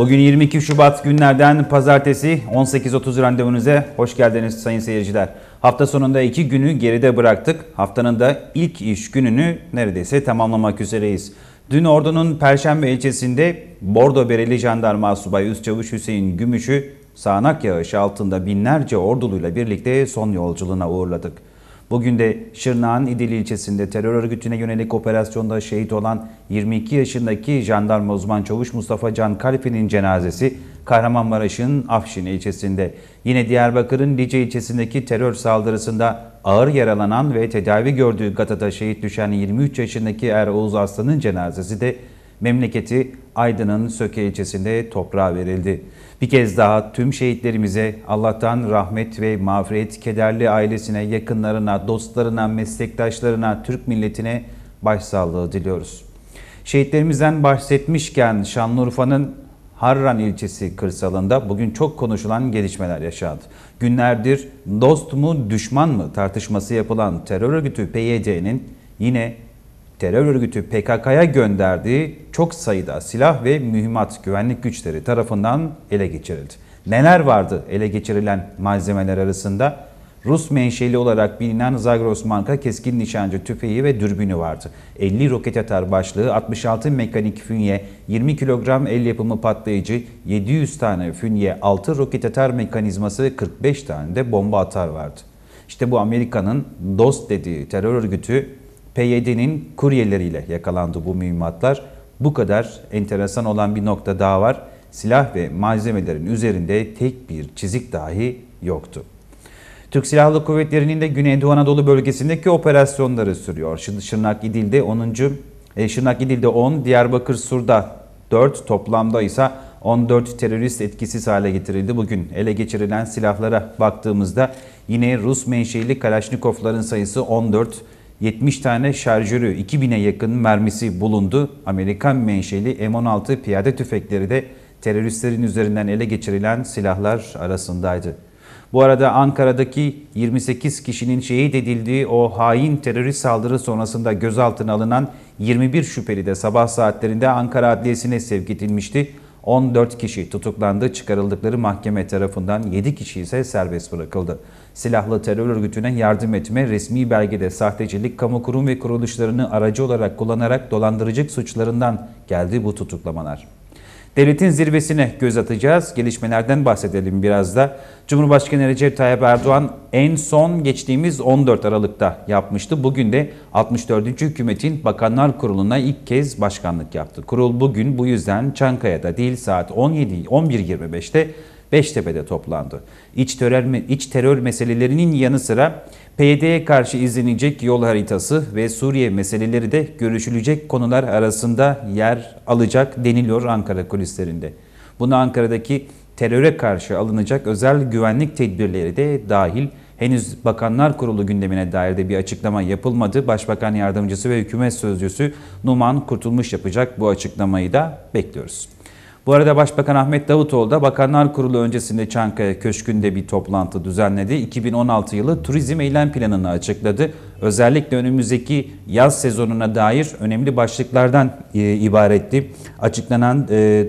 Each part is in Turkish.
Bugün 22 Şubat günlerden pazartesi 18.30 randevunuza hoş geldiniz sayın seyirciler. Hafta sonunda iki günü geride bıraktık. Haftanın da ilk iş gününü neredeyse tamamlamak üzereyiz. Dün Ordu'nun Perşembe ilçesinde Bordo Bereli Jandarma Subay Üstçavuş Hüseyin Gümüş'ü sağanak yağış altında binlerce orduluyla birlikte son yolculuğuna uğurladık. Bugün de Şırnak'ın İdil ilçesinde terör örgütüne yönelik operasyonda şehit olan 22 yaşındaki jandarma uzman çavuş Mustafa Can Kalfi'nin cenazesi Kahramanmaraş'ın Afşin ilçesinde. Yine Diyarbakır'ın Lice ilçesindeki terör saldırısında ağır yaralanan ve tedavi gördüğü Gata'da şehit düşen 23 yaşındaki Er Oğuz Aslan'ın cenazesi de memleketi Aydın'ın Söke ilçesinde toprağa verildi. Bir kez daha tüm şehitlerimize Allah'tan rahmet ve mağfiret, kederli ailesine, yakınlarına, dostlarına, meslektaşlarına, Türk milletine başsağlığı diliyoruz. Şehitlerimizden bahsetmişken Şanlıurfa'nın Harran ilçesi kırsalında bugün çok konuşulan gelişmeler yaşandı. Günlerdir dost mu düşman mı tartışması yapılan terör örgütü PYD'nin yine terör örgütü PKK'ya gönderdiği çok sayıda silah ve mühimmat güvenlik güçleri tarafından ele geçirildi. Neler vardı ele geçirilen malzemeler arasında? Rus menşeli olarak bilinen Zagros marka keskin nişancı tüfeği ve dürbünü vardı. 50 roket atar başlığı, 66 mekanik fünye, 20 kilogram el yapımı patlayıcı, 700 tane fünye, 6 roket atar mekanizması, 45 tane de bomba atar vardı. İşte bu Amerika'nın DOST dediği terör örgütü PYD'nin kuryeleriyle yakalandı bu mühimmatlar. Bu kadar enteresan olan bir nokta daha var. Silah ve malzemelerin üzerinde tek bir çizik dahi yoktu. Türk Silahlı Kuvvetleri'nin de Güneydoğu Anadolu bölgesindeki operasyonları sürüyor. Şırnak İdil'de 10. E, Şırnak İdil'de 10, Diyarbakır Sur'da 4, toplamda ise 14 terörist etkisiz hale getirildi. Bugün ele geçirilen silahlara baktığımızda yine Rus menşeli Kalaşnikovların sayısı 14, 70 tane şarjörü, 2000'e yakın mermisi bulundu. Amerikan menşeli M16 piyade tüfekleri de teröristlerin üzerinden ele geçirilen silahlar arasındaydı. Bu arada Ankara'daki 28 kişinin şehit edildiği o hain terörist saldırı sonrasında gözaltına alınan 21 şüpheli de sabah saatlerinde Ankara Adliyesi'ne sevk edilmişti. 14 kişi tutuklandı, çıkarıldıkları mahkeme tarafından 7 kişi ise serbest bırakıldı. Silahlı terör örgütüne yardım etme, resmi belgede sahtecilik, kamu kurum ve kuruluşlarını aracı olarak kullanarak dolandırıcılık suçlarından geldi bu tutuklamalar. Devletin zirvesine göz atacağız. Gelişmelerden bahsedelim biraz da. Cumhurbaşkanı Recep Tayyip Erdoğan en son geçtiğimiz 14 Aralık'ta yapmıştı. Bugün de 64. hükümetin Bakanlar Kurulu'na ilk kez başkanlık yaptı. Kurul bugün bu yüzden Çankaya'da değil saat 17 11.25'te Beştepe'de toplandı. İç terör, iç terör meselelerinin yanı sıra PYD'ye karşı izlenecek yol haritası ve Suriye meseleleri de görüşülecek konular arasında yer alacak deniliyor Ankara kulislerinde. Buna Ankara'daki teröre karşı alınacak özel güvenlik tedbirleri de dahil. Henüz Bakanlar Kurulu gündemine dair de bir açıklama yapılmadı. Başbakan Yardımcısı ve Hükümet Sözcüsü Numan Kurtulmuş yapacak bu açıklamayı da bekliyoruz. Bu arada Başbakan Ahmet Davutoğlu da Bakanlar Kurulu öncesinde Çankaya Köşkü'nde bir toplantı düzenledi. 2016 yılı turizm eylem planını açıkladı. Özellikle önümüzdeki yaz sezonuna dair önemli başlıklardan e, ibaretti. Açıklanan e,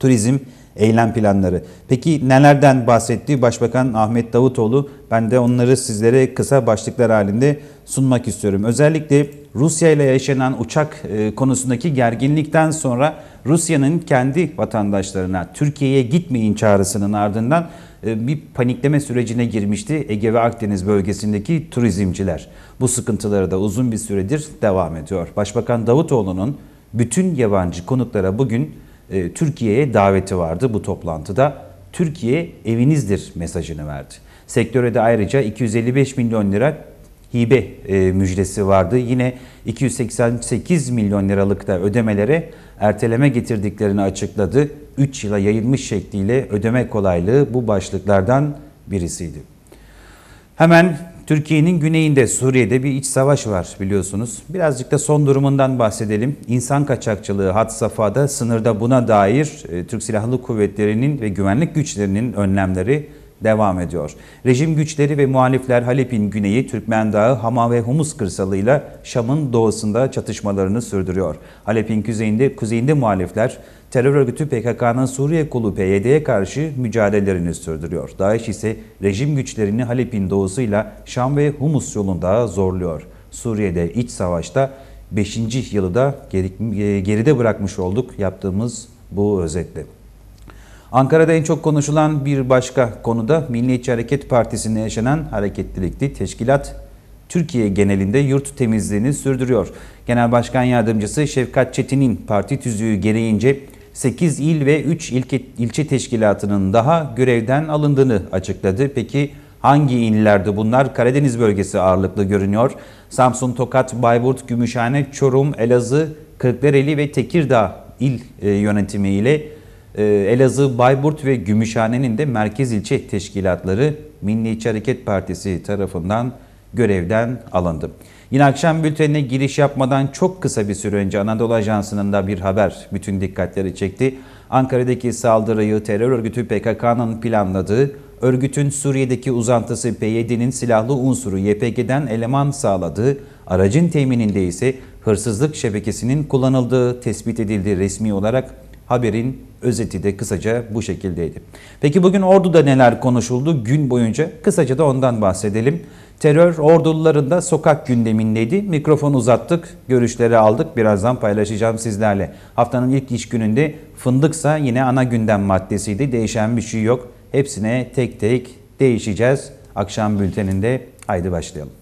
turizm eylem planları. Peki nelerden bahsetti Başbakan Ahmet Davutoğlu? Ben de onları sizlere kısa başlıklar halinde sunmak istiyorum. Özellikle Rusya ile yaşanan uçak e, konusundaki gerginlikten sonra Rusya'nın kendi vatandaşlarına Türkiye'ye gitmeyin çağrısının ardından e, bir panikleme sürecine girmişti Ege ve Akdeniz bölgesindeki turizmciler. Bu sıkıntıları da uzun bir süredir devam ediyor. Başbakan Davutoğlu'nun bütün yabancı konuklara bugün e, Türkiye'ye daveti vardı bu toplantıda. Türkiye evinizdir mesajını verdi. Sektöre de ayrıca 255 milyon lira hibe e, müjdesi vardı. Yine 288 milyon liralık da ödemelere erteleme getirdiklerini açıkladı. 3 yıla yayılmış şekliyle ödeme kolaylığı bu başlıklardan birisiydi. Hemen Türkiye'nin güneyinde Suriye'de bir iç savaş var biliyorsunuz. Birazcık da son durumundan bahsedelim. İnsan kaçakçılığı hat safhada sınırda buna dair e, Türk Silahlı Kuvvetleri'nin ve güvenlik güçlerinin önlemleri devam ediyor. Rejim güçleri ve muhalifler Halep'in güneyi Türkmen Dağı, Hama ve Humus kırsalıyla Şam'ın doğusunda çatışmalarını sürdürüyor. Halep'in kuzeyinde, kuzeyinde muhalifler terör örgütü PKK'nın Suriye kolu PYD'ye karşı mücadelelerini sürdürüyor. DAEŞ ise rejim güçlerini Halep'in doğusuyla Şam ve Humus yolunda zorluyor. Suriye'de iç savaşta 5. yılı da geride bırakmış olduk yaptığımız bu özetle. Ankara'da en çok konuşulan bir başka konuda Milliyetçi Hareket Partisi'nde yaşanan hareketlilikti. Teşkilat Türkiye genelinde yurt temizliğini sürdürüyor. Genel Başkan Yardımcısı Şefkat Çetin'in parti tüzüğü gereğince 8 il ve 3 ilke, ilçe teşkilatının daha görevden alındığını açıkladı. Peki hangi illerde bunlar? Karadeniz bölgesi ağırlıklı görünüyor. Samsun, Tokat, Bayburt, Gümüşhane, Çorum, Elazığ, Kırklareli ve Tekirdağ il e, yönetimi ile e, Elazığ, Bayburt ve Gümüşhane'nin de merkez ilçe teşkilatları Milliyetçi Hareket Partisi tarafından görevden alındı. Yine akşam bültenine giriş yapmadan çok kısa bir süre önce Anadolu Ajansı'nın da bir haber bütün dikkatleri çekti. Ankara'daki saldırıyı terör örgütü PKK'nın planladığı, örgütün Suriye'deki uzantısı PYD'nin silahlı unsuru YPG'den eleman sağladığı, aracın temininde ise hırsızlık şebekesinin kullanıldığı tespit edildi resmi olarak haberin özeti de kısaca bu şekildeydi. Peki bugün Ordu'da neler konuşuldu gün boyunca? Kısaca da ondan bahsedelim. Terör ordularında sokak gündemindeydi. Mikrofon uzattık, görüşleri aldık. Birazdan paylaşacağım sizlerle. Haftanın ilk iş gününde fındıksa yine ana gündem maddesiydi. Değişen bir şey yok. Hepsine tek tek değişeceğiz. Akşam bülteninde haydi başlayalım.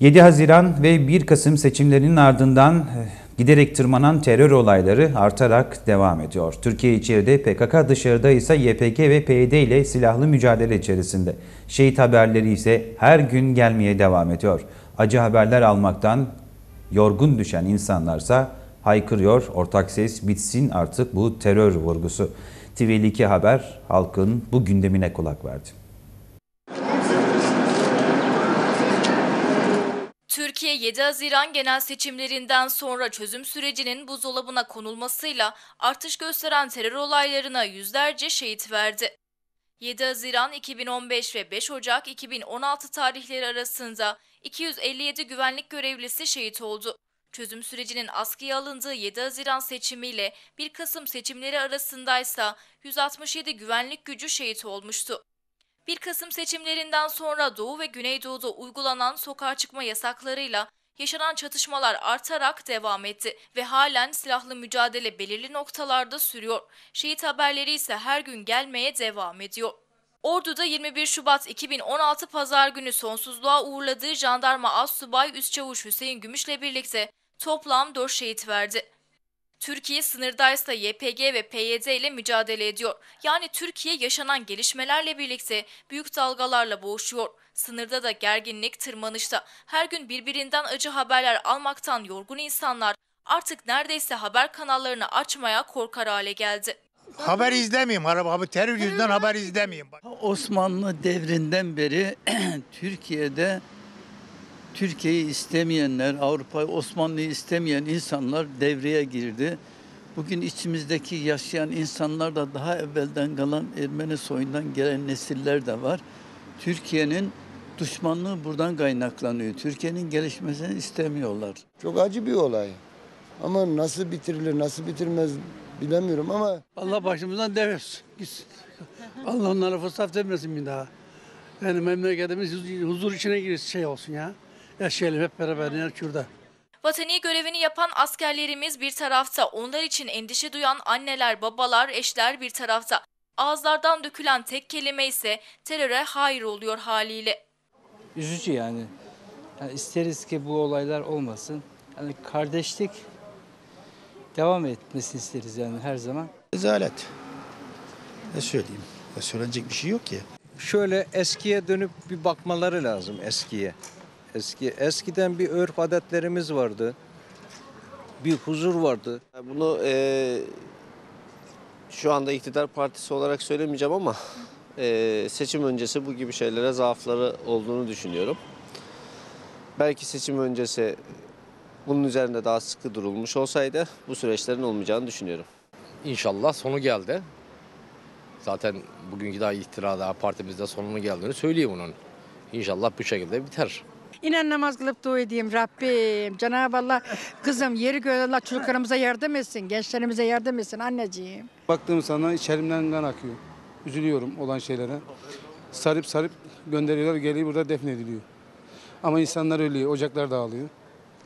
7 Haziran ve 1 Kasım seçimlerinin ardından eh, giderek tırmanan terör olayları artarak devam ediyor. Türkiye içeride PKK dışarıda ise YPG ve PYD ile silahlı mücadele içerisinde. Şehit haberleri ise her gün gelmeye devam ediyor. Acı haberler almaktan yorgun düşen insanlarsa haykırıyor. Ortak ses bitsin artık bu terör vurgusu. TV2 Haber halkın bu gündemine kulak verdi. Türkiye 7 Haziran genel seçimlerinden sonra çözüm sürecinin buzdolabına konulmasıyla artış gösteren terör olaylarına yüzlerce şehit verdi. 7 Haziran 2015 ve 5 Ocak 2016 tarihleri arasında 257 güvenlik görevlisi şehit oldu. Çözüm sürecinin askıya alındığı 7 Haziran seçimiyle 1 Kasım seçimleri arasındaysa 167 güvenlik gücü şehit olmuştu. 1 Kasım seçimlerinden sonra Doğu ve Güneydoğu'da uygulanan sokağa çıkma yasaklarıyla yaşanan çatışmalar artarak devam etti ve halen silahlı mücadele belirli noktalarda sürüyor. Şehit haberleri ise her gün gelmeye devam ediyor. Ordu'da 21 Şubat 2016 Pazar günü sonsuzluğa uğurladığı jandarma az subay üst çavuş Hüseyin Gümüş'le birlikte toplam 4 şehit verdi. Türkiye sınırdaysa YPG ve PYD ile mücadele ediyor. Yani Türkiye yaşanan gelişmelerle birlikte büyük dalgalarla boğuşuyor. Sınırda da gerginlik tırmanışta. Her gün birbirinden acı haberler almaktan yorgun insanlar artık neredeyse haber kanallarını açmaya korkar hale geldi. Haber izlemeyeyim. Araba terör yüzünden haber izlemeyeyim. Osmanlı devrinden beri Türkiye'de Türkiye'yi istemeyenler, Avrupa, Osmanlı'yı istemeyen insanlar devreye girdi. Bugün içimizdeki yaşayan insanlar da daha evvelden kalan Ermeni soyundan gelen nesiller de var. Türkiye'nin düşmanlığı buradan kaynaklanıyor. Türkiye'nin gelişmesini istemiyorlar. Çok acı bir olay. Ama nasıl bitirilir, nasıl bitirmez bilemiyorum ama... Allah başımızdan devirsin. Allah onlara fırsat vermesin bir daha. Yani memleketimiz huzur içine girsin şey olsun ya yaşayalım hep beraber yani şurada. Vatani görevini yapan askerlerimiz bir tarafta, onlar için endişe duyan anneler, babalar, eşler bir tarafta. Ağızlardan dökülen tek kelime ise teröre hayır oluyor haliyle. Üzücü yani. yani isteriz ki bu olaylar olmasın. Yani kardeşlik devam etmesini isteriz yani her zaman. Rezalet. Ne söyleyeyim? Ya söylenecek bir şey yok ki. Şöyle eskiye dönüp bir bakmaları lazım eskiye. Eski eskiden bir örf adetlerimiz vardı. Bir huzur vardı. Bunu e, şu anda iktidar partisi olarak söylemeyeceğim ama e, seçim öncesi bu gibi şeylere zaafları olduğunu düşünüyorum. Belki seçim öncesi bunun üzerinde daha sıkı durulmuş olsaydı bu süreçlerin olmayacağını düşünüyorum. İnşallah sonu geldi. Zaten bugünkü daha ihtirada partimizde sonunu geldiğini söylüyor bunun. İnşallah bu şekilde biter. İnan namaz kılıp dua edeyim Rabbim. Cenab-ı Allah kızım yeri göğe Allah çocuklarımıza yardım etsin. Gençlerimize yardım etsin anneciğim. Baktığım sana içerimden kan akıyor. Üzülüyorum olan şeylere. Sarıp sarıp gönderiyorlar geliyor burada defnediliyor. Ama insanlar ölüyor, ocaklar dağılıyor.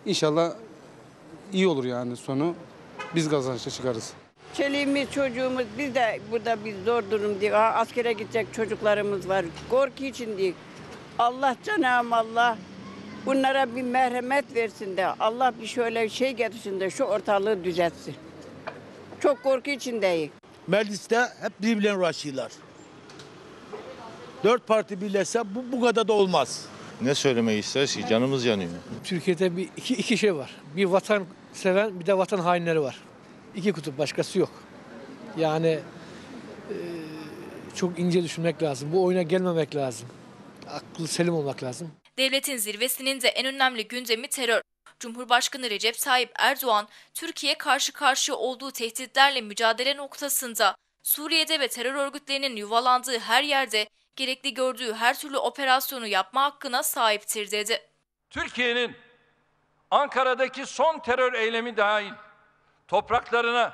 İnşallah iyi olur yani sonu. Biz kazançlı çıkarız. Çeliğimiz çocuğumuz biz de burada biz zor durumdayız. Aa, Askere gidecek çocuklarımız var. Korku içindeyiz. Allah Cenab-ı Allah bunlara bir merhamet versin de Allah bir şöyle şey getirsin de şu ortalığı düzeltsin. Çok korku içindeyiz. Mecliste hep birbirlerine uğraşıyorlar. Dört parti birleşse bu, bu kadar da olmaz. Ne söylemeyi isteriz ki canımız yanıyor. Türkiye'de bir iki, iki şey var. Bir vatan seven bir de vatan hainleri var. İki kutup başkası yok. Yani e, çok ince düşünmek lazım. Bu oyuna gelmemek lazım. Aklı selim olmak lazım. Devletin zirvesinin de en önemli gündemi terör. Cumhurbaşkanı Recep Tayyip Erdoğan, Türkiye karşı karşıya olduğu tehditlerle mücadele noktasında Suriye'de ve terör örgütlerinin yuvalandığı her yerde gerekli gördüğü her türlü operasyonu yapma hakkına sahiptir dedi. Türkiye'nin Ankara'daki son terör eylemi dahil topraklarına,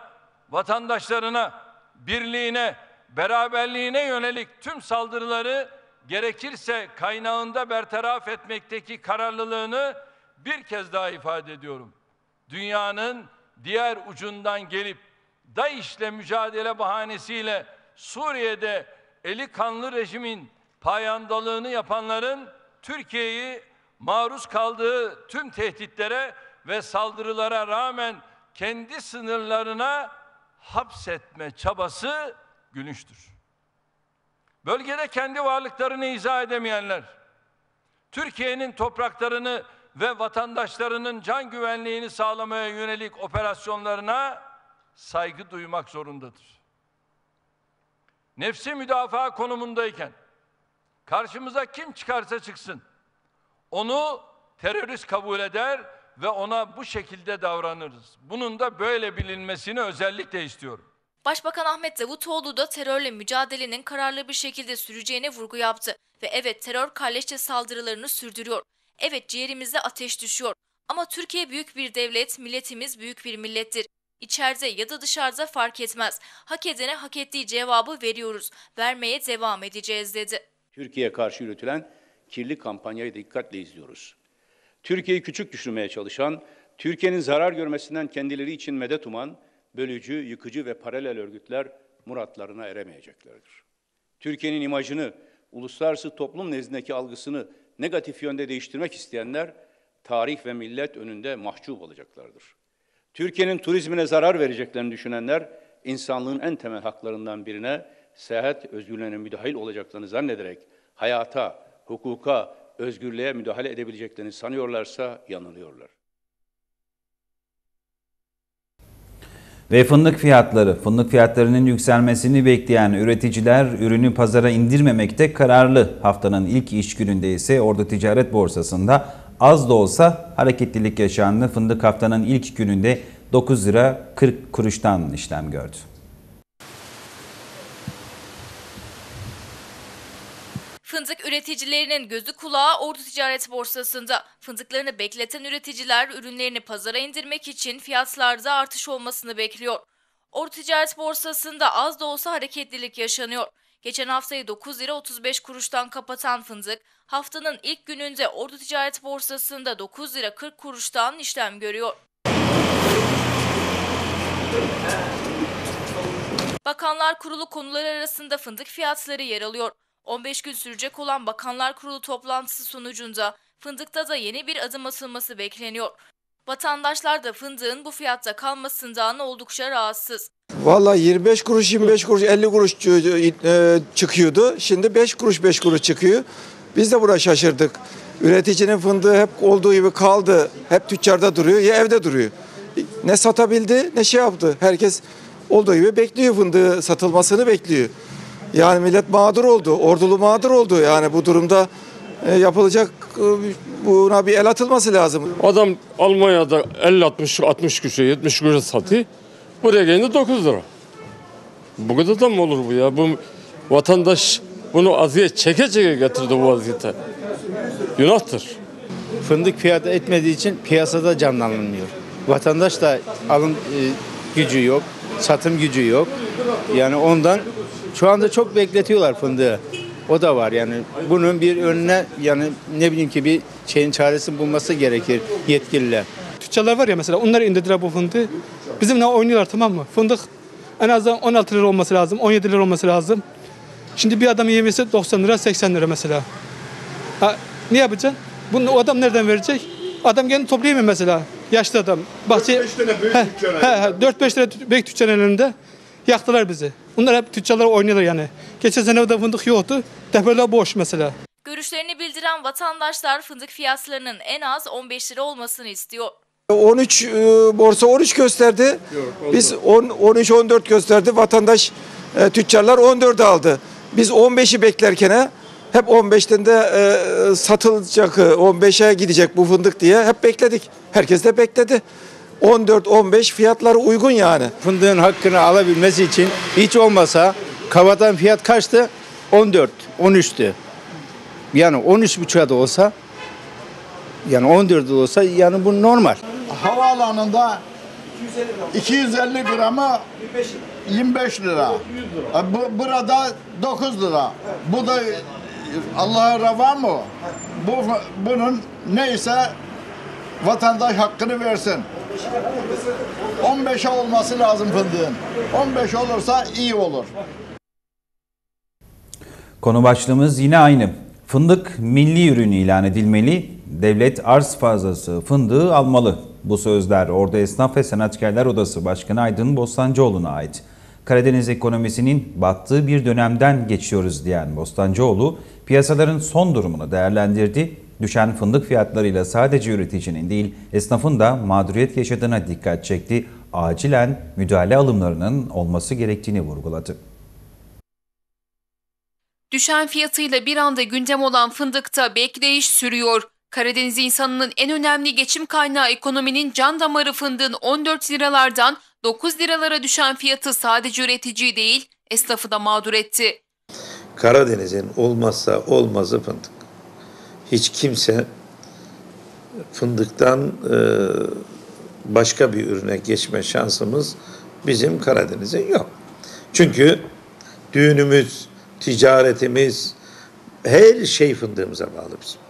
vatandaşlarına, birliğine, beraberliğine yönelik tüm saldırıları gerekirse kaynağında bertaraf etmekteki kararlılığını bir kez daha ifade ediyorum. Dünyanın diğer ucundan gelip DAEŞ'le mücadele bahanesiyle Suriye'de eli kanlı rejimin payandalığını yapanların Türkiye'yi maruz kaldığı tüm tehditlere ve saldırılara rağmen kendi sınırlarına hapsetme çabası gülünçtür. Bölgede kendi varlıklarını izah edemeyenler, Türkiye'nin topraklarını ve vatandaşlarının can güvenliğini sağlamaya yönelik operasyonlarına saygı duymak zorundadır. Nefsi müdafaa konumundayken karşımıza kim çıkarsa çıksın onu terörist kabul eder ve ona bu şekilde davranırız. Bunun da böyle bilinmesini özellikle istiyorum. Başbakan Ahmet Davutoğlu da terörle mücadelenin kararlı bir şekilde süreceğine vurgu yaptı. Ve evet terör kalleşçe saldırılarını sürdürüyor. Evet ciğerimize ateş düşüyor. Ama Türkiye büyük bir devlet, milletimiz büyük bir millettir. İçeride ya da dışarıda fark etmez. Hak edene hak ettiği cevabı veriyoruz. Vermeye devam edeceğiz dedi. Türkiye'ye karşı yürütülen kirli kampanyayı dikkatle izliyoruz. Türkiye'yi küçük düşürmeye çalışan, Türkiye'nin zarar görmesinden kendileri için medet uman, bölücü, yıkıcı ve paralel örgütler muratlarına eremeyeceklerdir. Türkiye'nin imajını, uluslararası toplum nezdindeki algısını negatif yönde değiştirmek isteyenler, tarih ve millet önünde mahcup olacaklardır. Türkiye'nin turizmine zarar vereceklerini düşünenler, insanlığın en temel haklarından birine seyahat özgürlüğüne müdahil olacaklarını zannederek hayata, hukuka, özgürlüğe müdahale edebileceklerini sanıyorlarsa yanılıyorlar. Ve fındık fiyatları, fındık fiyatlarının yükselmesini bekleyen üreticiler ürünü pazara indirmemekte kararlı. Haftanın ilk iş gününde ise Ordu Ticaret Borsası'nda az da olsa hareketlilik yaşandı. Fındık haftanın ilk gününde 9 lira 40 kuruştan işlem gördü. Fındık üreticilerinin gözü kulağı Ordu Ticaret Borsası'nda. Fındıklarını bekleten üreticiler ürünlerini pazara indirmek için fiyatlarda artış olmasını bekliyor. Ordu Ticaret Borsası'nda az da olsa hareketlilik yaşanıyor. Geçen haftayı 9 lira 35 kuruştan kapatan fındık, haftanın ilk gününde Ordu Ticaret Borsası'nda 9 lira 40 kuruştan işlem görüyor. Bakanlar Kurulu konuları arasında fındık fiyatları yer alıyor. 15 gün sürecek olan Bakanlar Kurulu toplantısı sonucunda fındıkta da yeni bir adım atılması bekleniyor. Vatandaşlar da fındığın bu fiyatta kalmasından oldukça rahatsız. Vallahi 25 kuruş, 25 kuruş, 50 kuruş e, çıkıyordu. Şimdi 5 kuruş, 5 kuruş çıkıyor. Biz de buna şaşırdık. Üreticinin fındığı hep olduğu gibi kaldı. Hep tüccarda duruyor ya evde duruyor. Ne satabildi ne şey yaptı. Herkes olduğu gibi bekliyor fındığı satılmasını bekliyor. Yani millet mağdur oldu. Ordulu mağdur oldu. Yani bu durumda e, yapılacak e, buna bir el atılması lazım. Adam Almanya'da 50-60 60 kuruşa 70 kuruşa satıyor. Buraya gelince 9 lira. Bu kadar da mı olur bu ya? Bu vatandaş bunu aziyet çeke çeke getirdi bu vaziyete. Günahtır. Fındık fiyatı etmediği için piyasada canlanmıyor. Vatandaş da alım e, gücü yok, satım gücü yok. Yani ondan şu anda çok bekletiyorlar fındığı. O da var yani bunun bir önüne yani ne bileyim ki bir şeyin çaresini bulması gerekir yetkililer. Tüccarlar var ya mesela onlar indirdiler bu fındığı. Bizimle oynuyorlar tamam mı? Fındık en azından 16 lira olması lazım, 17 lira olması lazım. Şimdi bir adam yemesi 90 lira, 80 lira mesela. Ha, ne yapacaksın? Bunu o adam nereden verecek? Adam kendi toplayamıyor mesela. Yaşlı adam. Bahçe, 4-5 tane büyük tüccar 4-5 tane büyük tüccar elinde yaktılar bizi. Bunlar hep tüccarlar oynuyorlar yani. Geçen sene de fındık yoktu. Depolar boş mesela. Görüşlerini bildiren vatandaşlar fındık fiyatlarının en az 15 lira olmasını istiyor. 13 e, borsa 13 gösterdi. Biz 10 13 14 gösterdi. Vatandaş e, tüccarlar 14 aldı. Biz 15'i beklerken hep 15'ten de e, satılacak, 15'e gidecek bu fındık diye hep bekledik. Herkes de bekledi. 14-15 fiyatları uygun yani. Fındığın hakkını alabilmesi için hiç olmasa kavadan fiyat kaçtı? 14, 13'tü. Yani 13,5'a da olsa yani 14 de olsa yani bu normal. Havaalanında 250 gramı 25 lira. Bu, burada 9 lira. Bu da Allah'a rava mı? Bu bunun neyse vatandaş hakkını versin. 15'e olması lazım fındığın. 15 olursa iyi olur. Konu başlığımız yine aynı. Fındık milli ürün ilan edilmeli, devlet arz fazlası fındığı almalı. Bu sözler Ordu Esnaf ve Sanatkarlar Odası Başkanı Aydın Bostancıoğlu'na ait. Karadeniz ekonomisinin battığı bir dönemden geçiyoruz diyen Bostancıoğlu, piyasaların son durumunu değerlendirdi. Düşen fındık fiyatlarıyla sadece üreticinin değil, esnafın da mağduriyet yaşadığına dikkat çekti. Acilen müdahale alımlarının olması gerektiğini vurguladı. Düşen fiyatıyla bir anda gündem olan fındıkta bekleyiş sürüyor. Karadeniz insanının en önemli geçim kaynağı ekonominin can damarı fındığın 14 liralardan 9 liralara düşen fiyatı sadece üreticiyi değil, esnafı da mağdur etti. Karadeniz'in olmazsa olmazı fındık. Hiç kimse fındıktan e, başka bir ürüne geçme şansımız bizim Karadeniz'in yok. Çünkü düğünümüz, ticaretimiz, her şey fındığımıza bağlı bizim.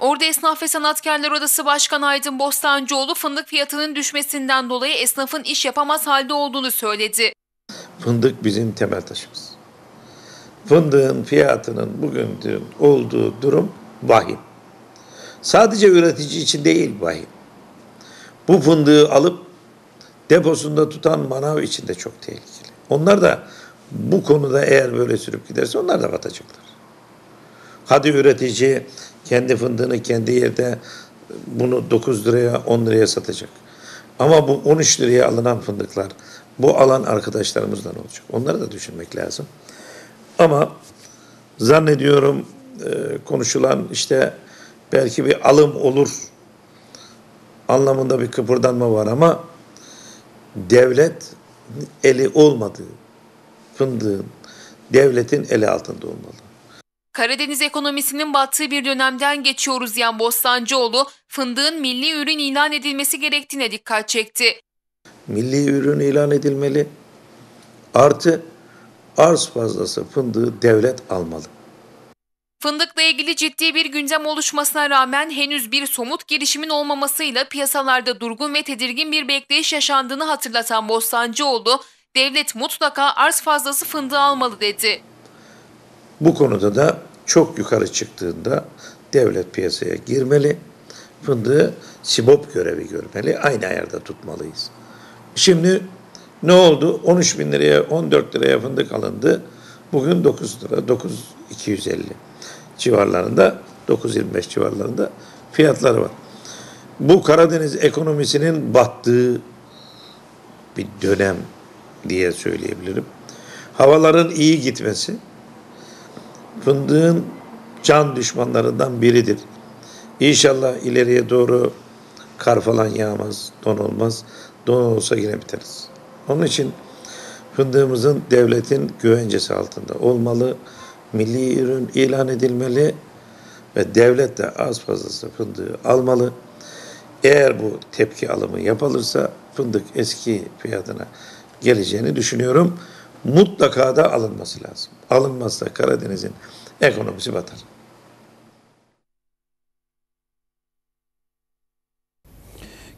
Ordu Esnaf ve Sanatkarlar Odası Başkanı Aydın Bostancıoğlu fındık fiyatının düşmesinden dolayı esnafın iş yapamaz halde olduğunu söyledi. Fındık bizim temel taşımız. Fındığın fiyatının bugün olduğu durum vahim. Sadece üretici için değil vahim. Bu fındığı alıp deposunda tutan manav için de çok tehlikeli. Onlar da bu konuda eğer böyle sürüp giderse onlar da batacaklar. Hadi üretici kendi fındığını kendi yerde bunu 9 liraya 10 liraya satacak. Ama bu 13 liraya alınan fındıklar bu alan arkadaşlarımızdan olacak. Onları da düşünmek lazım. Ama zannediyorum e, konuşulan işte belki bir alım olur anlamında bir kıpırdanma var ama devlet eli olmadığı fındığın devletin eli altında olmalı. Karadeniz ekonomisinin battığı bir dönemden geçiyoruz diyen Bostancıoğlu, fındığın milli ürün ilan edilmesi gerektiğine dikkat çekti. Milli ürün ilan edilmeli. Artı arz fazlası fındığı devlet almalı. Fındıkla ilgili ciddi bir gündem oluşmasına rağmen henüz bir somut girişimin olmamasıyla piyasalarda durgun ve tedirgin bir bekleyiş yaşandığını hatırlatan Bostancıoğlu, devlet mutlaka arz fazlası fındığı almalı dedi. Bu konuda da çok yukarı çıktığında devlet piyasaya girmeli. Fındığı sibop görevi görmeli. Aynı ayarda tutmalıyız. Şimdi ne oldu? 13 bin liraya 14 liraya fındık alındı. Bugün 9 lira 9250 civarlarında 9.25 civarlarında fiyatları var. Bu Karadeniz ekonomisinin battığı bir dönem diye söyleyebilirim. Havaların iyi gitmesi, fındığın can düşmanlarından biridir. İnşallah ileriye doğru kar falan yağmaz, don olmaz. Don olsa yine biteriz. Onun için fındığımızın devletin güvencesi altında olmalı. Milli ürün ilan edilmeli ve devlet de az fazlası fındığı almalı. Eğer bu tepki alımı yapılırsa fındık eski fiyatına geleceğini düşünüyorum. Mutlaka da alınması lazım. Alınmazsa Karadeniz'in ekonomisi batar.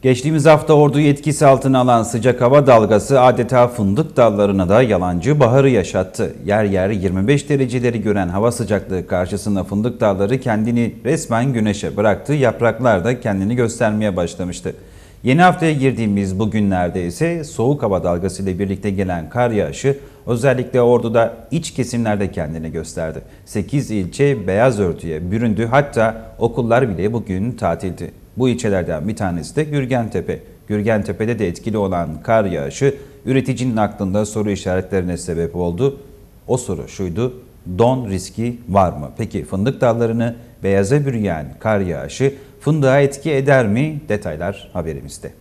Geçtiğimiz hafta orduyu etkisi altına alan sıcak hava dalgası adeta fındık dallarına da yalancı baharı yaşattı. Yer yer 25 dereceleri gören hava sıcaklığı karşısında fındık dalları kendini resmen güneşe bıraktı. Yapraklar da kendini göstermeye başlamıştı. Yeni haftaya girdiğimiz bu günlerde ise soğuk hava dalgası ile birlikte gelen kar yağışı özellikle orduda iç kesimlerde kendini gösterdi. 8 ilçe beyaz örtüye büründü hatta okullar bile bugün tatildi. Bu ilçelerden bir tanesi de Gürgentepe. Gürgentepe'de de etkili olan kar yağışı üreticinin aklında soru işaretlerine sebep oldu. O soru şuydu, don riski var mı? Peki fındık dallarını beyaza bürüyen kar yağışı fındığa etki eder mi? Detaylar haberimizde.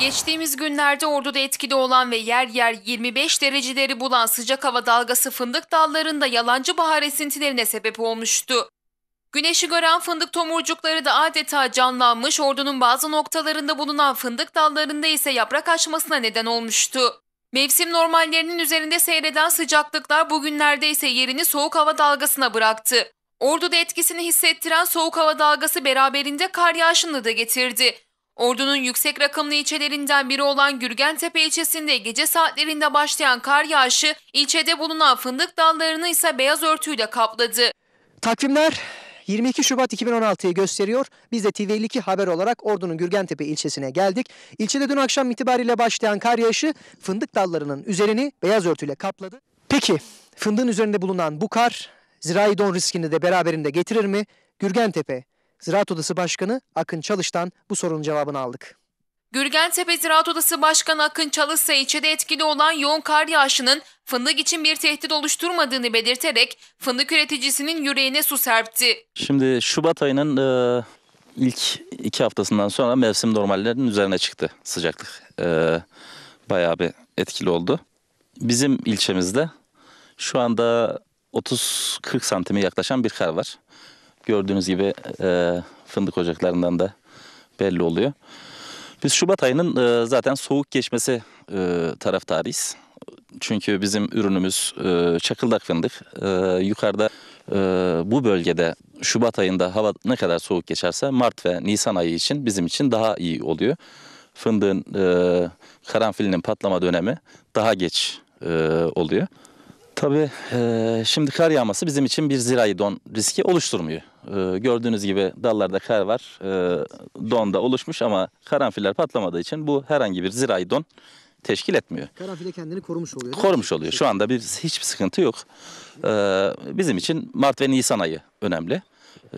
Geçtiğimiz günlerde orduda etkili olan ve yer yer 25 dereceleri bulan sıcak hava dalgası fındık dallarında yalancı bahar esintilerine sebep olmuştu. Güneşi gören fındık tomurcukları da adeta canlanmış, ordunun bazı noktalarında bulunan fındık dallarında ise yaprak açmasına neden olmuştu. Mevsim normallerinin üzerinde seyreden sıcaklıklar bugünlerde ise yerini soğuk hava dalgasına bıraktı. Orduda etkisini hissettiren soğuk hava dalgası beraberinde kar yağışını da getirdi. Ordunun yüksek rakımlı ilçelerinden biri olan Gürgentepe ilçesinde gece saatlerinde başlayan kar yağışı ilçede bulunan fındık dallarını ise beyaz örtüyle kapladı. Takvimler 22 Şubat 2016'yı gösteriyor. Biz de TV52 haber olarak Ordu'nun Gürgentepe ilçesine geldik. İlçede dün akşam itibariyle başlayan kar yağışı fındık dallarının üzerini beyaz örtüyle kapladı. Peki fındığın üzerinde bulunan bu kar zirai don riskini de beraberinde getirir mi? Gürgentepe Ziraat Odası Başkanı Akın Çalış'tan bu sorunun cevabını aldık. Gürgentepe Ziraat Odası Başkanı Akın Çalış ise ilçede etkili olan yoğun kar yağışının fındık için bir tehdit oluşturmadığını belirterek fındık üreticisinin yüreğine su serpti. Şimdi Şubat ayının e, ilk iki haftasından sonra mevsim normallerinin üzerine çıktı sıcaklık. E, bayağı bir etkili oldu. Bizim ilçemizde şu anda 30-40 santime yaklaşan bir kar var. Gördüğünüz gibi e, fındık ocaklarından da belli oluyor. Biz Şubat ayının e, zaten soğuk geçmesi e, taraftarıyız. Çünkü bizim ürünümüz e, çakıldak fındık. E, yukarıda e, bu bölgede Şubat ayında hava ne kadar soğuk geçerse Mart ve Nisan ayı için bizim için daha iyi oluyor. Fındığın e, karanfilinin patlama dönemi daha geç e, oluyor. Tabii e, şimdi kar yağması bizim için bir zirai don riski oluşturmuyor. E, gördüğünüz gibi dallarda kar var, e, don da oluşmuş ama karanfiller patlamadığı için bu herhangi bir zirai don teşkil etmiyor. Karanfil de kendini korumuş oluyor. Korumuş oluyor. Şu anda bir hiçbir sıkıntı yok. E, bizim için Mart ve Nisan ayı önemli.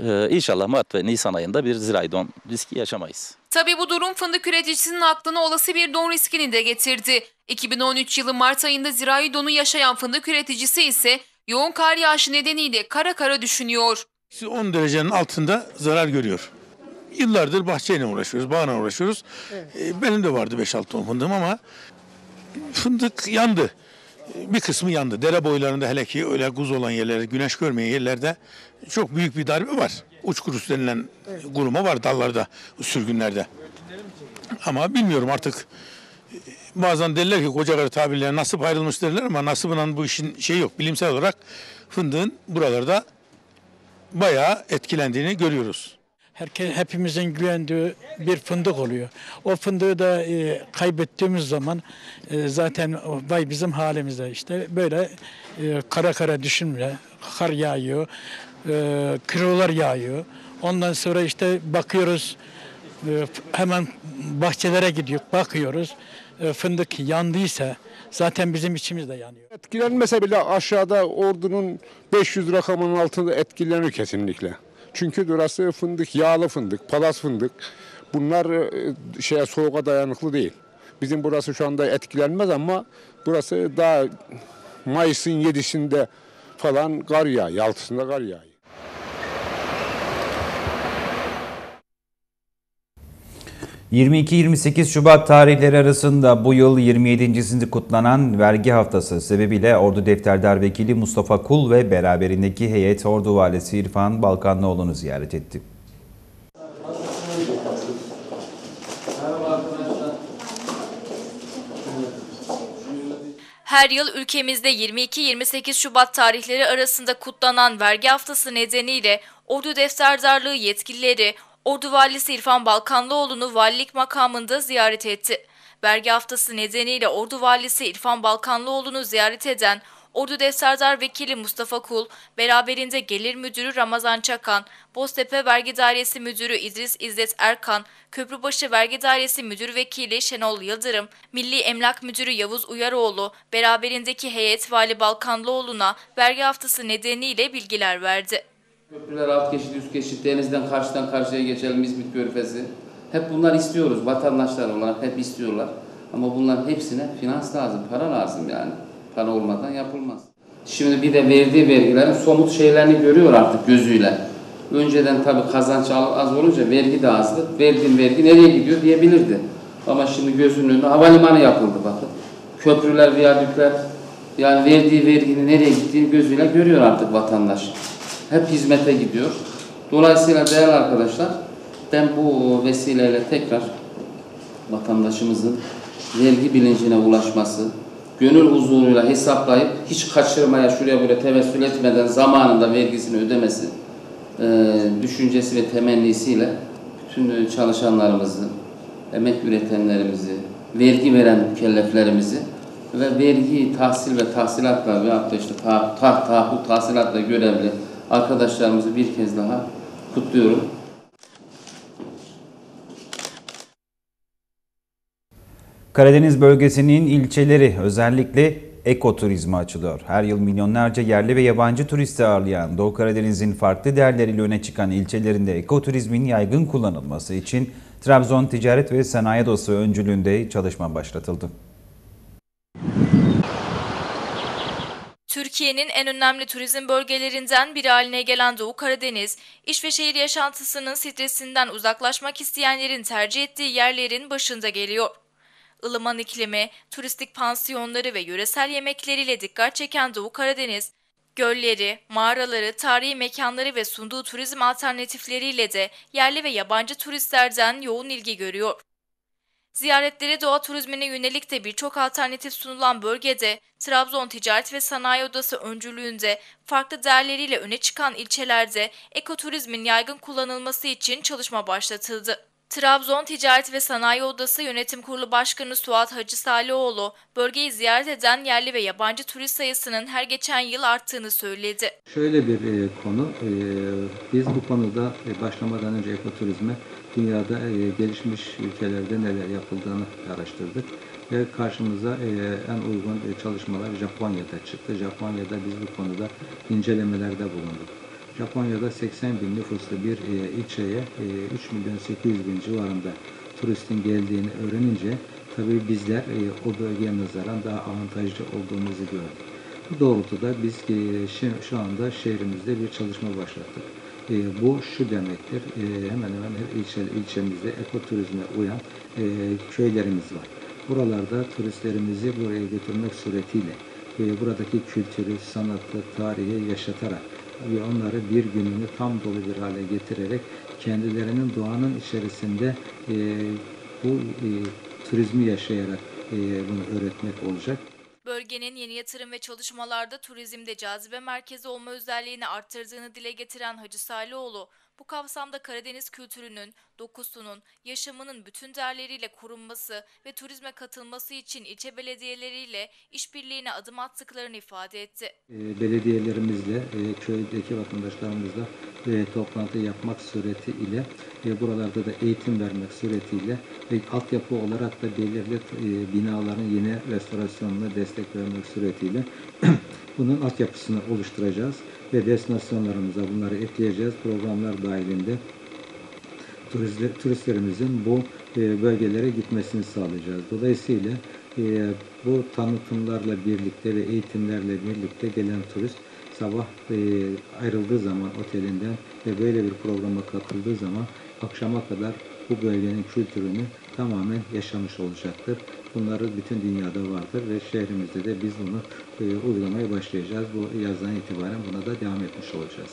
E, inşallah Mart ve Nisan ayında bir zirai don riski yaşamayız. Tabi bu durum fındık üreticisinin aklına olası bir don riskini de getirdi. 2013 yılı Mart ayında zirai donu yaşayan fındık üreticisi ise yoğun kar yağışı nedeniyle kara kara düşünüyor. 10 derecenin altında zarar görüyor. Yıllardır bahçeyle uğraşıyoruz, bağla uğraşıyoruz. Ee, Benim de vardı 5-6 ton fındığım ama fındık yandı. Ee, Bir kısmı yandı. Dere boylarında hele ki öyle buz olan yerlerde, güneş görmeyen yerlerde çok büyük bir darbe var. Uç kuruş denilen kuruma var dallarda, sürgünlerde. Ama bilmiyorum artık bazen derler ki koca karı tabirleri nasip ayrılmış derler ama nasibından bu işin şey yok. Bilimsel olarak fındığın buralarda bayağı etkilendiğini görüyoruz. Herkes, hepimizin güvendiği bir fındık oluyor. O fındığı da e, kaybettiğimiz zaman e, zaten vay bizim halimizde işte böyle e, kara kara düşünme, kar yağıyor, e, kilolar yağıyor. Ondan sonra işte bakıyoruz e, hemen bahçelere gidiyor, bakıyoruz. E, fındık yandıysa zaten bizim içimiz de yanıyor. Etkilenmese bile aşağıda ordunun 500 rakamının altında etkilenir kesinlikle. Çünkü burası fındık, yağlı fındık, palas fındık. Bunlar e, şeye soğuğa dayanıklı değil. Bizim burası şu anda etkilenmez ama burası daha Mayıs'ın 7'sinde falan kar yağıyor, 6'sında kar yağıyor. ...22-28 Şubat tarihleri arasında bu yıl 27.sini kutlanan vergi haftası sebebiyle Ordu Defterdar Vekili Mustafa Kul ve beraberindeki heyet Ordu Valisi İrfan Balkanlıoğlu'nu ziyaret etti. Her yıl ülkemizde 22-28 Şubat tarihleri arasında kutlanan vergi haftası nedeniyle Ordu Defterdarlığı yetkilileri Ordu Valisi İrfan Balkanlıoğlu'nu valilik makamında ziyaret etti. Vergi haftası nedeniyle Ordu Valisi İrfan Balkanlıoğlu'nu ziyaret eden Ordu Defterdar Vekili Mustafa Kul, beraberinde Gelir Müdürü Ramazan Çakan, Boztepe Vergi Dairesi Müdürü İdris İzzet Erkan, Köprübaşı Vergi Dairesi Müdür Vekili Şenol Yıldırım, Milli Emlak Müdürü Yavuz Uyaroğlu, beraberindeki heyet Vali Balkanlıoğlu'na vergi haftası nedeniyle bilgiler verdi. Köprüler alt geçit, üst geçit, denizden karşıdan karşıya geçelim İzmit Körfezi. Hep bunlar istiyoruz. Vatandaşlar olarak hep istiyorlar. Ama bunların hepsine finans lazım, para lazım yani. Para olmadan yapılmaz. Şimdi bir de verdiği vergilerin somut şeylerini görüyor artık gözüyle. Önceden tabii kazanç az olunca vergi de azdı. Verdiğim vergi nereye gidiyor diyebilirdi. Ama şimdi gözünün önünde havalimanı yapıldı bakın. Köprüler, viyadükler yani verdiği verginin nereye gittiğini gözüyle görüyor artık vatandaş. Hep hizmete gidiyor. Dolayısıyla değerli arkadaşlar ben bu vesileyle tekrar vatandaşımızın vergi bilincine ulaşması, gönül huzuruyla hesaplayıp hiç kaçırmaya şuraya buraya tevessül etmeden zamanında vergisini ödemesi e, düşüncesi ve temennisiyle bütün çalışanlarımızı, emek üretenlerimizi, vergi veren mükelleflerimizi ve vergi tahsil ve tahsilatla ve hatta işte ta, ta, tahakkuk tahsilatla görevli arkadaşlarımızı bir kez daha kutluyorum. Karadeniz bölgesinin ilçeleri özellikle ekoturizme açılıyor. Her yıl milyonlarca yerli ve yabancı turisti ağırlayan Doğu Karadeniz'in farklı değerleriyle öne çıkan ilçelerinde ekoturizmin yaygın kullanılması için Trabzon Ticaret ve Sanayi Odası öncülüğünde çalışma başlatıldı. Türkiye'nin en önemli turizm bölgelerinden biri haline gelen Doğu Karadeniz, iş ve şehir yaşantısının stresinden uzaklaşmak isteyenlerin tercih ettiği yerlerin başında geliyor. ılıman iklimi, turistik pansiyonları ve yöresel yemekleriyle dikkat çeken Doğu Karadeniz, gölleri, mağaraları, tarihi mekanları ve sunduğu turizm alternatifleriyle de yerli ve yabancı turistlerden yoğun ilgi görüyor. Ziyaretlere doğa turizmine yönelik de birçok alternatif sunulan bölgede Trabzon Ticaret ve Sanayi Odası öncülüğünde farklı değerleriyle öne çıkan ilçelerde ekoturizmin yaygın kullanılması için çalışma başlatıldı. Trabzon Ticaret ve Sanayi Odası Yönetim Kurulu Başkanı Suat Hacı Salihoğlu, bölgeyi ziyaret eden yerli ve yabancı turist sayısının her geçen yıl arttığını söyledi. Şöyle bir e, konu, e, biz bu konuda e, başlamadan önce ekoturizme dünyada e, gelişmiş ülkelerde neler yapıldığını araştırdık ve karşımıza e, en uygun e, çalışmalar Japonya'da çıktı. Japonya'da biz bu konuda incelemelerde bulunduk. Japonya'da 80 bin nüfuslu bir e, ilçeye e, 3 milyon 800 bin civarında turistin geldiğini öğrenince tabii bizler e, o bölgeye nazaran daha avantajlı olduğumuzu gördük. Bu doğrultuda biz e, şu, anda şehrimizde bir çalışma başlattık. E, bu şu demektir, e, hemen hemen her ilçe, ilçemizde ekoturizme uyan e, köylerimiz var. Buralarda turistlerimizi buraya götürmek suretiyle ve buradaki kültürü, sanatı, tarihi yaşatarak ve onları bir gününü tam dolu bir hale getirerek kendilerinin doğanın içerisinde e, bu e, turizmi yaşayarak e, bunu öğretmek olacak. Bölgenin yeni yatırım ve çalışmalarda turizmde cazibe merkezi olma özelliğini arttırdığını dile getiren Hacı Salihoğlu, bu kapsamda Karadeniz kültürünün, dokusunun, yaşamının bütün değerleriyle korunması ve turizme katılması için ilçe belediyeleriyle işbirliğine adım attıklarını ifade etti. E, belediyelerimizle, e, köydeki vatandaşlarımızla e, toplantı yapmak suretiyle ve buralarda da eğitim vermek suretiyle ve altyapı olarak da belirli e, binaların yeni restorasyonuna destek vermek suretiyle bunun altyapısını oluşturacağız ve destinasyonlarımıza bunları ekleyeceğiz. Programlar dahilinde turistlerimizin bu bölgelere gitmesini sağlayacağız. Dolayısıyla e, bu tanıtımlarla birlikte ve eğitimlerle birlikte gelen turist sabah e, ayrıldığı zaman otelinden ve böyle bir programa katıldığı zaman akşama kadar bu bölgenin kültürünü tamamen yaşamış olacaktır. Bunları bütün dünyada vardır ve şehrimizde de biz bunu e, uygulamaya başlayacağız. Bu yazdan itibaren buna da devam etmiş olacağız.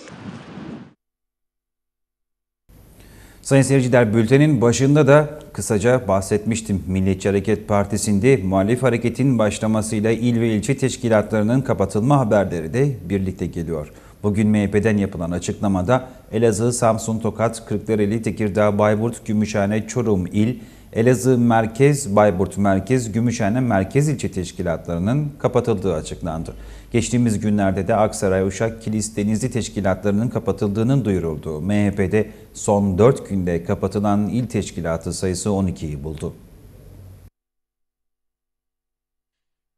Sayın seyirciler bültenin başında da kısaca bahsetmiştim. Milliyetçi Hareket Partisi'nde muhalif hareketin başlamasıyla il ve ilçe teşkilatlarının kapatılma haberleri de birlikte geliyor. Bugün MHP'den yapılan açıklamada Elazığ, Samsun, Tokat, Kırklareli, Tekirdağ, Bayburt, Gümüşhane, Çorum il, Elazığ Merkez, Bayburt Merkez, Gümüşhane Merkez ilçe teşkilatlarının kapatıldığı açıklandı. Geçtiğimiz günlerde de Aksaray, Uşak, Kilis, Denizli teşkilatlarının kapatıldığının duyurulduğu MHP'de son 4 günde kapatılan il teşkilatı sayısı 12'yi buldu.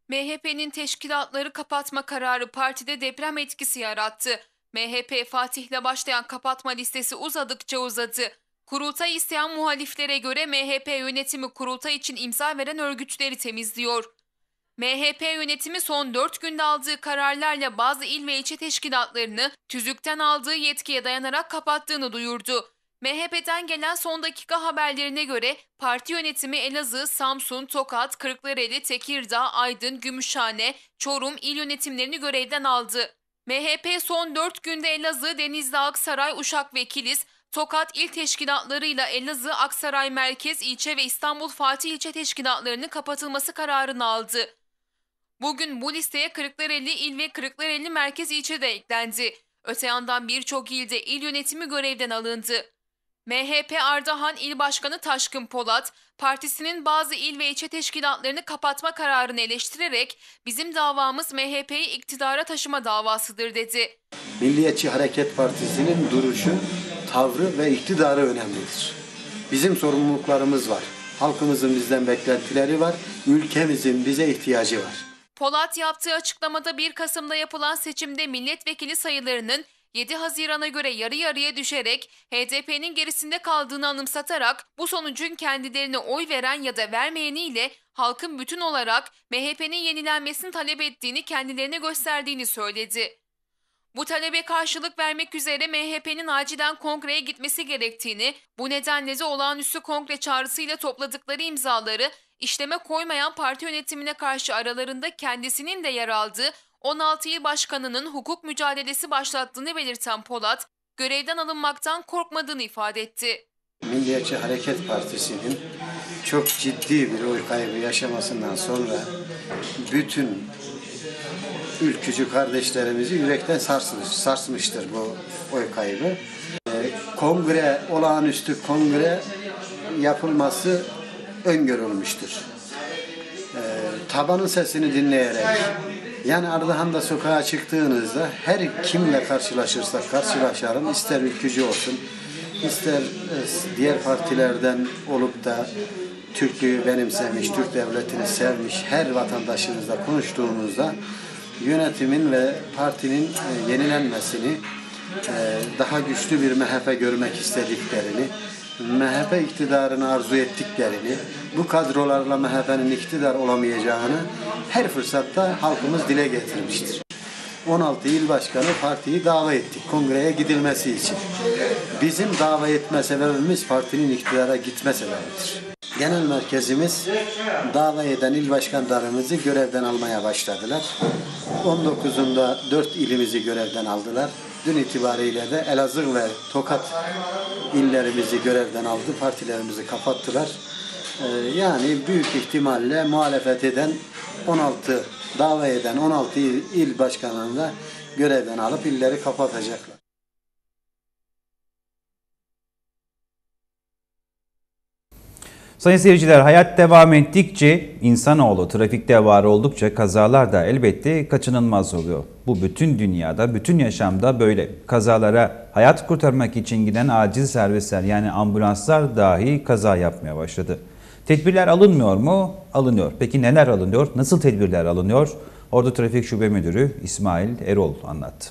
MHP'nin teşkilatları kapatma kararı partide deprem etkisi yarattı. MHP Fatih'le başlayan kapatma listesi uzadıkça uzadı. Kurultay isteyen muhaliflere göre MHP yönetimi kurultay için imza veren örgütleri temizliyor. MHP yönetimi son 4 günde aldığı kararlarla bazı il ve ilçe teşkilatlarını tüzükten aldığı yetkiye dayanarak kapattığını duyurdu. MHP'den gelen son dakika haberlerine göre parti yönetimi Elazığ, Samsun, Tokat, Kırklareli, Tekirdağ, Aydın, Gümüşhane, Çorum il yönetimlerini görevden aldı. MHP son 4 günde Elazığ, Denizli, Aksaray, Uşak ve Kilis, Tokat il teşkilatlarıyla Elazığ, Aksaray Merkez ilçe ve İstanbul Fatih ilçe teşkilatlarının kapatılması kararını aldı. Bugün bu listeye Kırklareli il ve Kırklareli Merkez ilçe de eklendi. Öte yandan birçok ilde il yönetimi görevden alındı. MHP Ardahan İl Başkanı Taşkın Polat, partisinin bazı il ve ilçe teşkilatlarını kapatma kararını eleştirerek bizim davamız MHP'yi iktidara taşıma davasıdır dedi. Milliyetçi Hareket Partisi'nin duruşu, tavrı ve iktidarı önemlidir. Bizim sorumluluklarımız var. Halkımızın bizden beklentileri var. Ülkemizin bize ihtiyacı var. Polat yaptığı açıklamada 1 Kasım'da yapılan seçimde milletvekili sayılarının 7 Haziran'a göre yarı yarıya düşerek HDP'nin gerisinde kaldığını anımsatarak bu sonucun kendilerine oy veren ya da vermeyeniyle halkın bütün olarak MHP'nin yenilenmesini talep ettiğini kendilerine gösterdiğini söyledi. Bu talebe karşılık vermek üzere MHP'nin acilen kongreye gitmesi gerektiğini, bu nedenle de olağanüstü kongre çağrısıyla topladıkları imzaları işleme koymayan parti yönetimine karşı aralarında kendisinin de yer aldığı 16 il başkanının hukuk mücadelesi başlattığını belirten Polat, görevden alınmaktan korkmadığını ifade etti. Milliyetçi Hareket Partisi'nin çok ciddi bir oy kaybı yaşamasından sonra bütün ülkücü kardeşlerimizi yürekten sarsmış, sarsmıştır bu oy kaybı. Ee, kongre, olağanüstü kongre yapılması öngörülmüştür. Ee, tabanın sesini dinleyerek, yani Ardahan'da sokağa çıktığınızda her kimle karşılaşırsak karşılaşalım, ister ülkücü olsun, ister e, diğer partilerden olup da Türklüğü benimsemiş, Türk devletini sevmiş her vatandaşımızla konuştuğumuzda yönetimin ve partinin e, yenilenmesini, e, daha güçlü bir MHP görmek istediklerini, MHP iktidarını arzu ettiklerini, bu kadrolarla MHP'nin iktidar olamayacağını her fırsatta halkımız dile getirmiştir. 16 il başkanı partiyi dava ettik kongreye gidilmesi için. Bizim dava etme sebebimiz partinin iktidara gitme sebebidir. Genel merkezimiz dava eden il başkanlarımızı görevden almaya başladılar. 19'unda 4 ilimizi görevden aldılar. Dün itibariyle de Elazığ ve Tokat illerimizi görevden aldı, partilerimizi kapattılar. Ee, yani büyük ihtimalle muhalefet eden 16 dava eden 16 il, il başkanını da görevden alıp illeri kapatacaklar. Sayın seyirciler hayat devam ettikçe insanoğlu trafikte var oldukça kazalar da elbette kaçınılmaz oluyor. Bu bütün dünyada, bütün yaşamda böyle. Kazalara hayat kurtarmak için giden acil servisler yani ambulanslar dahi kaza yapmaya başladı. Tedbirler alınmıyor mu? Alınıyor. Peki neler alınıyor? Nasıl tedbirler alınıyor? Ordu Trafik Şube Müdürü İsmail Erol anlattı.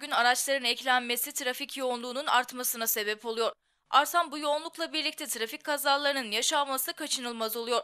Gün araçların eklenmesi trafik yoğunluğunun artmasına sebep oluyor. Artan bu yoğunlukla birlikte trafik kazalarının yaşanması kaçınılmaz oluyor.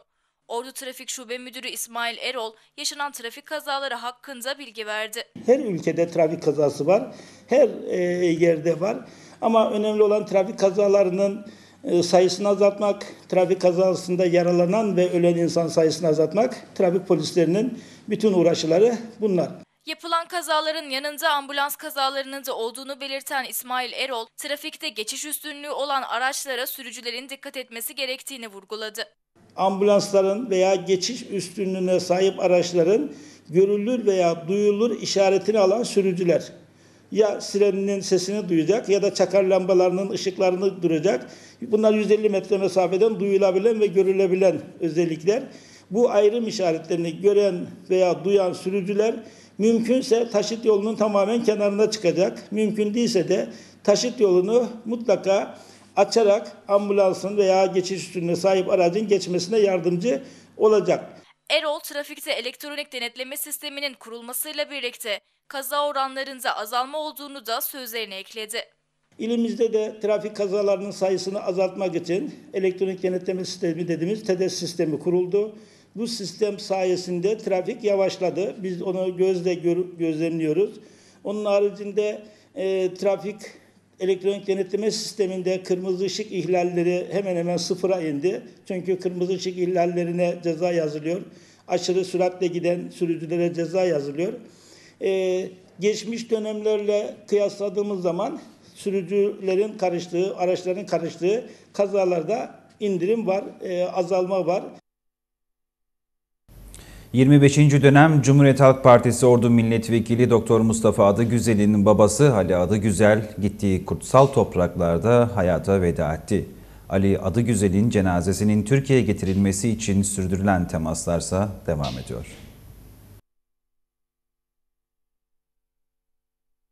Ordu Trafik Şube Müdürü İsmail Erol yaşanan trafik kazaları hakkında bilgi verdi. Her ülkede trafik kazası var. Her e, yerde var. Ama önemli olan trafik kazalarının e, sayısını azaltmak, trafik kazasında yaralanan ve ölen insan sayısını azaltmak, trafik polislerinin bütün uğraşları bunlar. Yapılan kazaların yanında ambulans kazalarının da olduğunu belirten İsmail Erol, trafikte geçiş üstünlüğü olan araçlara sürücülerin dikkat etmesi gerektiğini vurguladı. Ambulansların veya geçiş üstünlüğüne sahip araçların görülür veya duyulur işaretini alan sürücüler ya sireninin sesini duyacak ya da çakar lambalarının ışıklarını duracak. Bunlar 150 metre mesafeden duyulabilen ve görülebilen özellikler. Bu ayrım işaretlerini gören veya duyan sürücüler mümkünse taşıt yolunun tamamen kenarına çıkacak. Mümkün değilse de taşıt yolunu mutlaka açarak ambulansın veya geçiş üstünlüğüne sahip aracın geçmesine yardımcı olacak. Erol, trafikte elektronik denetleme sisteminin kurulmasıyla birlikte kaza oranlarında azalma olduğunu da sözlerine ekledi. İlimizde de trafik kazalarının sayısını azaltmak için elektronik denetleme sistemi dediğimiz TEDES sistemi kuruldu. Bu sistem sayesinde trafik yavaşladı. Biz onu gözle gör, gözlemliyoruz. Onun haricinde e, trafik elektronik denetleme sisteminde kırmızı ışık ihlalleri hemen hemen sıfıra indi. Çünkü kırmızı ışık ihlallerine ceza yazılıyor. Aşırı süratle giden sürücülere ceza yazılıyor. Ee, geçmiş dönemlerle kıyasladığımız zaman sürücülerin karıştığı, araçların karıştığı kazalarda indirim var, e, azalma var. 25. dönem Cumhuriyet Halk Partisi Ordu Milletvekili Doktor Mustafa Adıgüzel'in babası Ali Adıgüzel gittiği kutsal topraklarda hayata veda etti. Ali Adıgüzel'in cenazesinin Türkiye'ye getirilmesi için sürdürülen temaslarsa devam ediyor.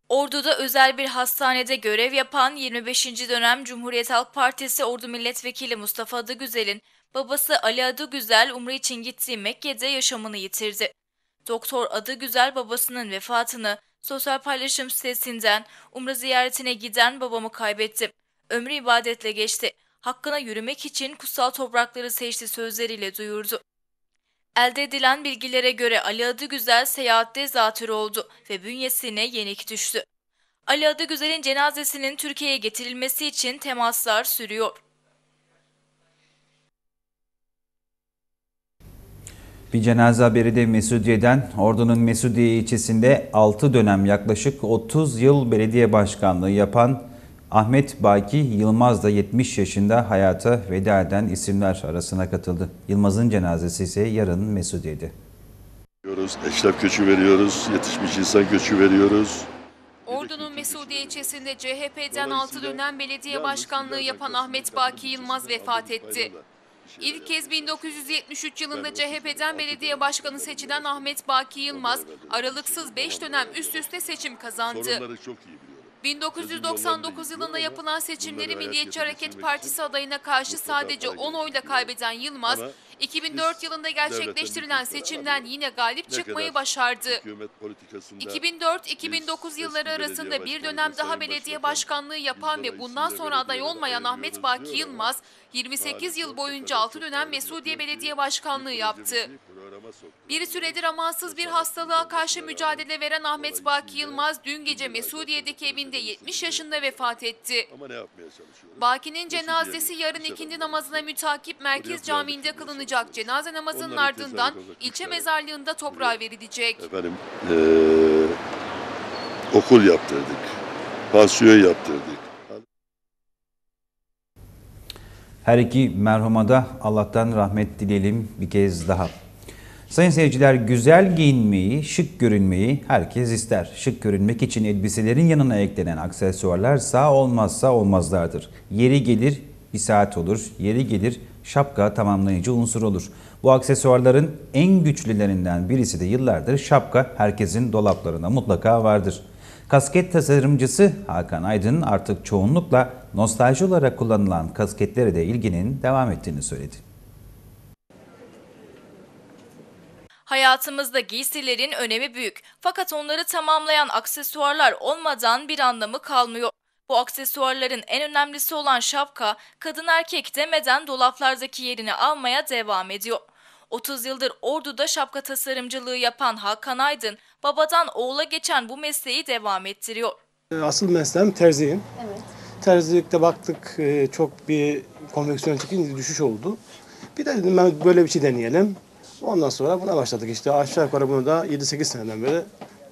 Ordu'da özel bir hastanede görev yapan 25. dönem Cumhuriyet Halk Partisi Ordu Milletvekili Mustafa Adıgüzel'in babası Ali Adıgüzel umre için gittiği Mekke'de yaşamını yitirdi. Doktor Adıgüzel babasının vefatını sosyal paylaşım sitesinden umre ziyaretine giden babamı kaybettim. Ömrü ibadetle geçti. Hakkına yürümek için kutsal toprakları seçti sözleriyle duyurdu. Elde edilen bilgilere göre Ali Adıgüzel seyahatte zatürre oldu ve bünyesine yenik düştü. Ali Adıgüzel'in cenazesinin Türkiye'ye getirilmesi için temaslar sürüyor. Bir cenaze haberi de Mesudiye'den. Ordu'nun Mesudiye ilçesinde 6 dönem yaklaşık 30 yıl belediye başkanlığı yapan Ahmet Baki Yılmaz da 70 yaşında hayata veda eden isimler arasına katıldı. Yılmaz'ın cenazesi ise yarın Mesudiye'de. Veriyoruz, eşref göçü veriyoruz, yetişmiş insan göçü veriyoruz. Ordu'nun Mesudiye ilçesinde CHP'den 6 dönem belediye başkanlığı yapan Ahmet Baki Yılmaz vefat etti. İlk kez 1973 yılında CHP'den belediye başkanı seçilen Ahmet Baki Yılmaz aralıksız 5 dönem üst üste seçim kazandı. Sorunları çok iyi biliyorum. 1999 yılında yapılan seçimleri Milliyetçi Hareket Partisi adayına karşı sadece 10 oyla kaybeden Yılmaz, 2004 yılında gerçekleştirilen seçimden yine galip çıkmayı başardı. 2004-2009 yılları arasında bir dönem daha belediye başkanlığı yapan ve bundan sonra aday olmayan Ahmet Baki Yılmaz, 28 yıl boyunca 6 dönem Mesudiye Belediye Başkanlığı yaptı. Bir süredir amansız bir hastalığa karşı mücadele veren Ahmet Baki Yılmaz dün gece Mesudiye'deki evinde 70 yaşında vefat etti. Baki'nin cenazesi yarın ikindi namazına mütakip Merkez Camii'nde kılınacak. Cenaze namazının Onları ardından ilçe mezarlığında toprağa verilecek. Efendim, eee, okul yaptırdık, pansiyon yaptırdık. Her iki merhuma da Allah'tan rahmet dileyelim bir kez daha. Sayın seyirciler güzel giyinmeyi, şık görünmeyi herkes ister. Şık görünmek için elbiselerin yanına eklenen aksesuarlar sağ olmazsa olmazlardır. Yeri gelir bir saat olur, yeri gelir şapka tamamlayıcı unsur olur. Bu aksesuarların en güçlülerinden birisi de yıllardır şapka herkesin dolaplarına mutlaka vardır. Kasket tasarımcısı Hakan Aydın artık çoğunlukla nostalji olarak kullanılan kasketlere de ilginin devam ettiğini söyledi. Hayatımızda giysilerin önemi büyük. Fakat onları tamamlayan aksesuarlar olmadan bir anlamı kalmıyor. Bu aksesuarların en önemlisi olan şapka, kadın erkek demeden dolaplardaki yerini almaya devam ediyor. 30 yıldır Ordu'da şapka tasarımcılığı yapan Hakan Aydın, babadan oğula geçen bu mesleği devam ettiriyor. Asıl mesleğim terziyim. Terzilikte baktık e, çok bir konveksiyon çıkınca düşüş oldu. Bir de dedim ben böyle bir şey deneyelim. Ondan sonra buna başladık işte aşağı yukarı bunu da 7-8 seneden beri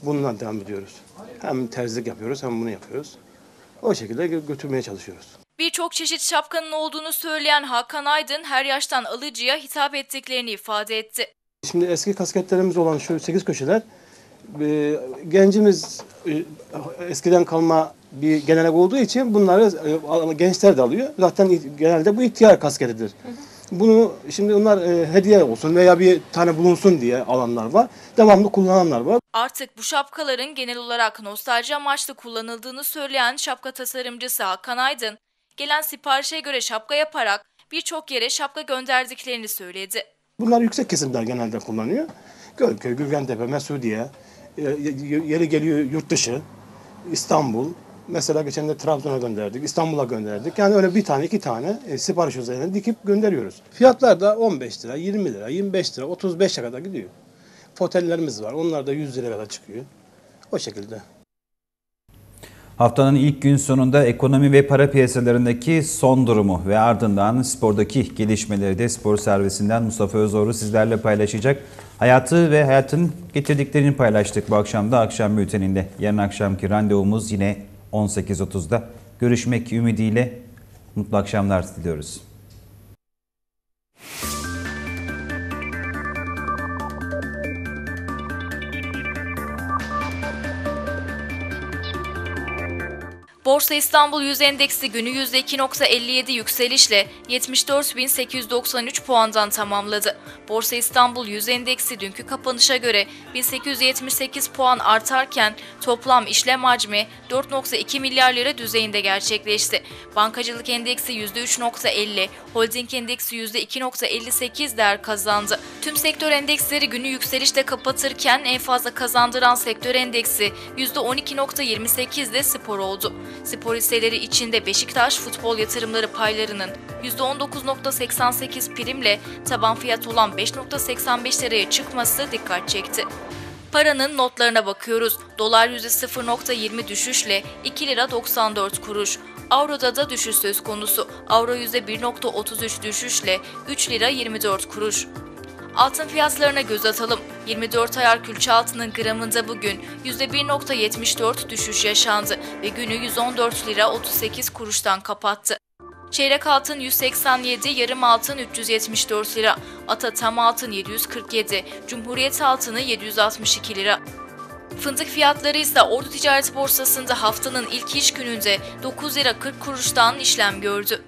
bununla devam ediyoruz. Hem terzilik yapıyoruz hem bunu yapıyoruz. O şekilde gö- götürmeye çalışıyoruz. Birçok çeşit şapkanın olduğunu söyleyen Hakan Aydın her yaştan alıcıya hitap ettiklerini ifade etti. Şimdi eski kasketlerimiz olan şu 8 köşeler e, gencimiz e, eskiden kalma bir gelenek olduğu için bunları e, gençler de alıyor. Zaten genelde bu ihtiyar kasketidir. Bunu şimdi onlar e, hediye olsun veya bir tane bulunsun diye alanlar var. Devamlı kullananlar var. Artık bu şapkaların genel olarak nostalji amaçlı kullanıldığını söyleyen şapka tasarımcısı Hakan Aydın, gelen siparişe göre şapka yaparak birçok yere şapka gönderdiklerini söyledi. Bunlar yüksek kesimler genelde kullanıyor. Gölköy, Gürgentepe, Mesudiye, e, yeri geliyor yurt dışı, İstanbul. Mesela geçen de Trabzon'a gönderdik, İstanbul'a gönderdik. Yani öyle bir tane, iki tane e, sipariş üzerine dikip gönderiyoruz. Fiyatlar da 15 lira, 20 lira, 25 lira, 35'e kadar gidiyor. Fotellerimiz var, onlar da 100 liraya kadar çıkıyor. O şekilde. Haftanın ilk gün sonunda ekonomi ve para piyasalarındaki son durumu ve ardından spordaki gelişmeleri de spor servisinden Mustafa Özoğlu sizlerle paylaşacak. Hayatı ve hayatın getirdiklerini paylaştık bu akşam da akşam bülteninde. Yarın akşamki randevumuz yine 18.30'da. Görüşmek ümidiyle mutlu akşamlar diliyoruz. Borsa İstanbul Yüz Endeksi günü %2.57 yükselişle 74.893 puandan tamamladı. Borsa İstanbul Yüz Endeksi dünkü kapanışa göre 1878 puan artarken toplam işlem hacmi 4.2 milyar lira düzeyinde gerçekleşti. Bankacılık Endeksi %3.50, Holding Endeksi %2.58 değer kazandı. Tüm sektör endeksleri günü yükselişte kapatırken en fazla kazandıran sektör endeksi %12.28 de spor oldu. Spor hisseleri içinde Beşiktaş futbol yatırımları paylarının %19.88 primle taban fiyat olan 5.85 liraya çıkması dikkat çekti. Paranın notlarına bakıyoruz. Dolar %0.20 düşüşle 2 lira 94 kuruş. Avroda da düşüş söz konusu. Avro %1.33 düşüşle 3 lira 24 kuruş. Altın fiyatlarına göz atalım. 24 ayar külçe altının gramında bugün %1.74 düşüş yaşandı ve günü 114 lira 38 kuruştan kapattı. Çeyrek altın 187, yarım altın 374 lira, ata tam altın 747, cumhuriyet altını 762 lira. Fındık fiyatları ise Ordu Ticaret Borsası'nda haftanın ilk iş gününde 9 lira 40 kuruştan işlem gördü.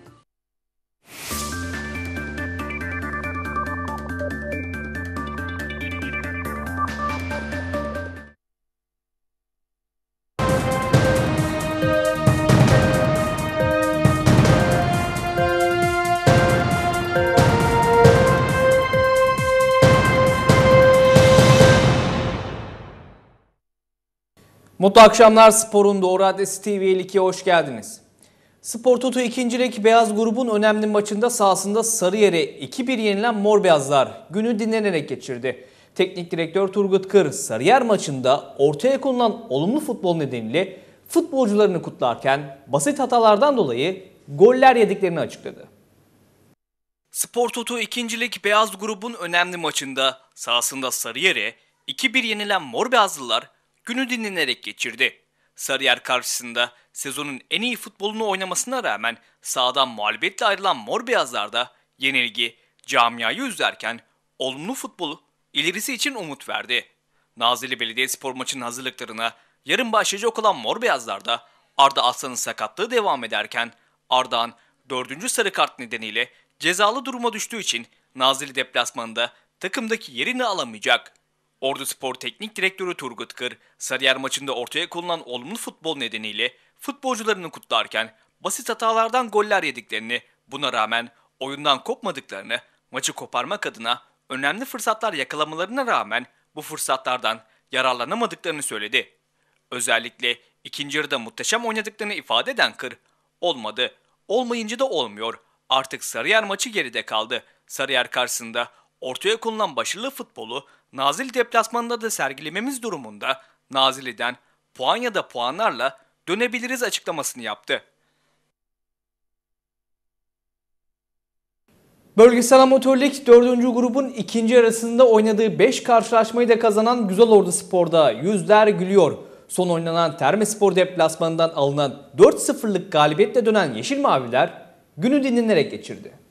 Mutlu akşamlar sporun doğru adresi TV 52'ye hoş geldiniz. Spor Toto 2. Lig Beyaz grubun önemli maçında sahasında Sarıyer'e 2-1 yenilen Mor Beyazlar günü dinlenerek geçirdi. Teknik direktör Turgut Kır Sarıyer maçında ortaya konulan olumlu futbol nedeniyle futbolcularını kutlarken basit hatalardan dolayı goller yediklerini açıkladı. Spor Toto 2. Lig Beyaz grubun önemli maçında sahasında Sarıyer'e 2-1 yenilen Mor Beyazlılar günü dinlenerek geçirdi. Sarıyer karşısında sezonun en iyi futbolunu oynamasına rağmen sahadan mağlubiyetle ayrılan Mor Beyazlar'da yenilgi camiayı üzerken olumlu futbolu ilerisi için umut verdi. Nazilli Belediyespor maçının hazırlıklarına yarın başlayacak olan Mor Beyazlar'da Arda Aslan'ın sakatlığı devam ederken Arda'nın 4. sarı kart nedeniyle cezalı duruma düştüğü için Nazilli deplasmanında takımdaki yerini alamayacak. Ordu Spor Teknik Direktörü Turgut Kır, Sarıyer maçında ortaya konulan olumlu futbol nedeniyle futbolcularını kutlarken basit hatalardan goller yediklerini, buna rağmen oyundan kopmadıklarını, maçı koparmak adına önemli fırsatlar yakalamalarına rağmen bu fırsatlardan yararlanamadıklarını söyledi. Özellikle İkinci yarıda muhteşem oynadıklarını ifade eden Kır, olmadı, olmayınca da olmuyor. Artık Sarıyer maçı geride kaldı. Sarıyer karşısında ortaya konulan başarılı futbolu Nazilli deplasmanında da sergilememiz durumunda Nazilli'den puan ya da puanlarla dönebiliriz açıklamasını yaptı. Bölgesel Amatör Lig 4. grubun ikinci arasında oynadığı 5 karşılaşmayı da kazanan Güzel Ordu Spor'da yüzler gülüyor. Son oynanan Termespor deplasmanından alınan 4-0'lık galibiyetle dönen Yeşil Maviler günü dinlenerek geçirdi.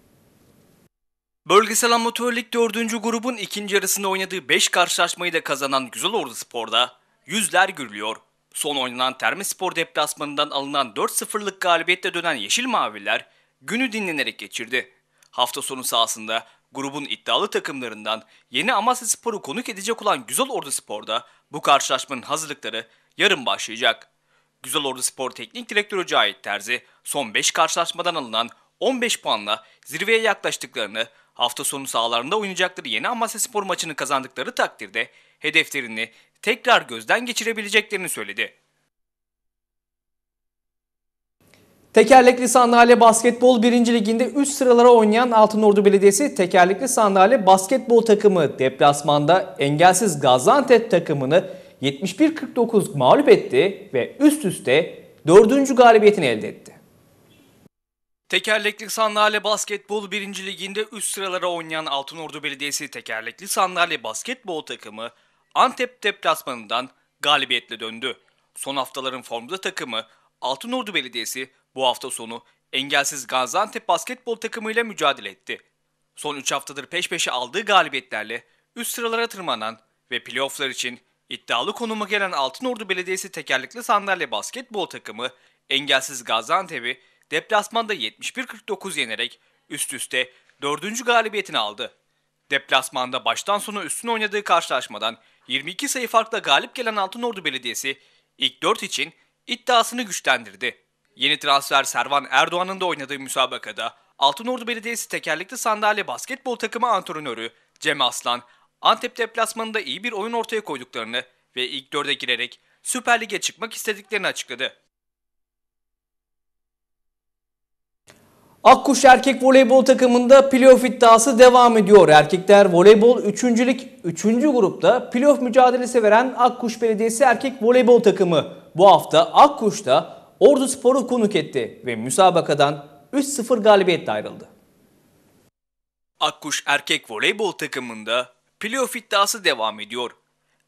Bölgesel Amatör Lig 4. grubun ikinci yarısında oynadığı 5 karşılaşmayı da kazanan Güzel Ordu Spor'da yüzler gülüyor. Son oynanan Termespor deplasmanından alınan 4-0'lık galibiyetle dönen Yeşil Maviler günü dinlenerek geçirdi. Hafta sonu sahasında grubun iddialı takımlarından yeni Amasya Spor'u konuk edecek olan Güzel Ordu Spor'da bu karşılaşmanın hazırlıkları yarın başlayacak. Güzel Ordu Spor Teknik Direktörü Cahit Terzi son 5 karşılaşmadan alınan 15 puanla zirveye yaklaştıklarını, hafta sonu sahalarında oynayacakları yeni Amasya Spor maçını kazandıkları takdirde hedeflerini tekrar gözden geçirebileceklerini söyledi. Tekerlekli sandalye basketbol 1. liginde üst sıralara oynayan Altınordu Belediyesi tekerlekli sandalye basketbol takımı deplasmanda engelsiz Gaziantep takımını 71-49 mağlup etti ve üst üste 4. galibiyetini elde etti. Tekerlekli sandalye basketbol 1. liginde üst sıralara oynayan Altınordu Belediyesi tekerlekli sandalye basketbol takımı Antep deplasmanından galibiyetle döndü. Son haftaların formda takımı Altınordu Belediyesi bu hafta sonu engelsiz Gaziantep basketbol takımıyla mücadele etti. Son 3 haftadır peş peşe aldığı galibiyetlerle üst sıralara tırmanan ve playofflar için iddialı konuma gelen Altınordu Belediyesi tekerlekli sandalye basketbol takımı engelsiz Gaziantep'i deplasmanda 71-49 yenerek üst üste 4. galibiyetini aldı. Deplasmanda baştan sona üstün oynadığı karşılaşmadan 22 sayı farkla galip gelen Altınordu Belediyesi ilk 4 için iddiasını güçlendirdi. Yeni transfer Servan Erdoğan'ın da oynadığı müsabakada Altınordu Belediyesi tekerlekli sandalye basketbol takımı antrenörü Cem Aslan, Antep deplasmanında iyi bir oyun ortaya koyduklarını ve ilk dörde girerek Süper Lig'e çıkmak istediklerini açıkladı. Akkuş erkek voleybol takımında playoff iddiası devam ediyor. Erkekler voleybol 3. lig 3. grupta playoff mücadelesi veren Akkuş Belediyesi erkek voleybol takımı bu hafta Akkuş'ta Ordu Spor'u konuk etti ve müsabakadan 3-0 galibiyetle ayrıldı. Akkuş erkek voleybol takımında playoff iddiası devam ediyor.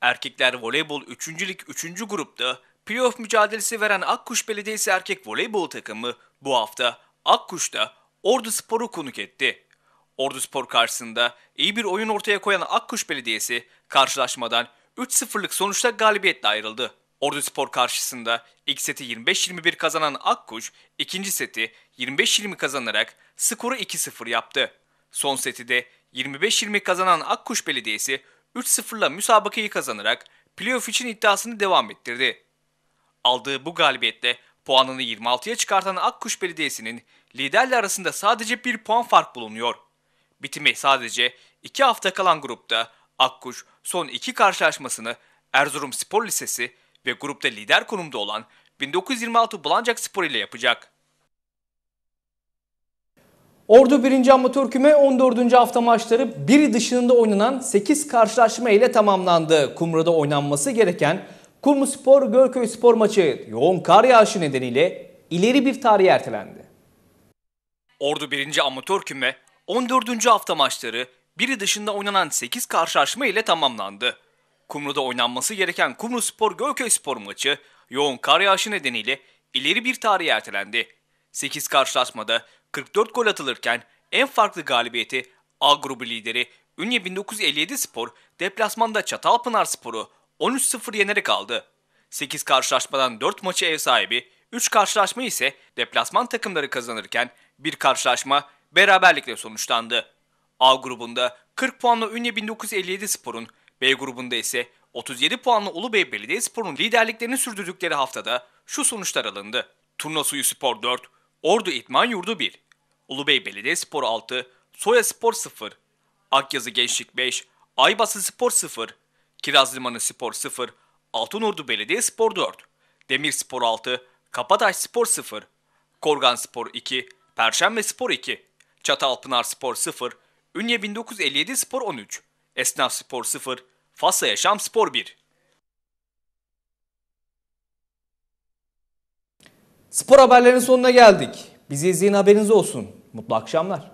Erkekler voleybol 3. lig 3. grupta playoff mücadelesi veren Akkuş Belediyesi erkek voleybol takımı bu hafta Akkuş'ta Ordu Spor'u konuk etti. Ordu Spor karşısında iyi bir oyun ortaya koyan Akkuş Belediyesi karşılaşmadan 3-0'lık sonuçta galibiyetle ayrıldı. Ordu Spor karşısında ilk seti 25-21 kazanan Akkuş, ikinci seti 25-20 kazanarak skoru 2-0 yaptı. Son seti de 25-20 kazanan Akkuş Belediyesi 3-0'la müsabakayı kazanarak playoff için iddiasını devam ettirdi. Aldığı bu galibiyetle puanını 26'ya çıkartan Akkuş Belediyesi'nin liderle arasında sadece bir puan fark bulunuyor. Bitime sadece 2 hafta kalan grupta Akkuş son iki karşılaşmasını Erzurum Spor Lisesi ve grupta lider konumda olan 1926 Bulancak Spor ile yapacak. Ordu 1. Amatör Küme 14. hafta maçları biri dışında oynanan 8 karşılaşma ile tamamlandı. Kumra'da oynanması gereken Kurmu Spor Gölköy Spor maçı yoğun kar yağışı nedeniyle ileri bir tarihe ertelendi. Ordu 1. Amatör Küme 14. hafta maçları biri dışında oynanan 8 karşılaşma ile tamamlandı. Kumru'da oynanması gereken Kumru Spor Gölköy Spor maçı yoğun kar yağışı nedeniyle ileri bir tarihe ertelendi. 8 karşılaşmada 44 gol atılırken en farklı galibiyeti A grubu lideri Ünye 1957 Spor deplasmanda Çatalpınar Spor'u 13-0 yenerek aldı. 8 karşılaşmadan 4 maçı ev sahibi, 3 karşılaşma ise deplasman takımları kazanırken bir karşılaşma beraberlikle sonuçlandı. A grubunda 40 puanla Ünye 1957 Spor'un, B grubunda ise 37 puanlı Ulubey Belediyespor'un liderliklerini sürdürdükleri haftada şu sonuçlar alındı. Turna Suyu Spor 4, Ordu İtman Yurdu 1, Ulubey Belediyespor 6, Soya Spor 0, Akyazı Gençlik 5, Aybası Spor 0, Kiraz Limanı Spor 0, Altınordu Belediyespor 4, Demirspor 6, Kapataş Spor 0, Korgan Spor 2, Perşembe Spor 2, Çatalpınar Spor 0, Ünye 1957 Spor 13, Esnaf Spor 0, Fasla Yaşam Spor 1. Spor haberlerinin sonuna geldik. Bizi izleyin haberiniz olsun. Mutlu akşamlar.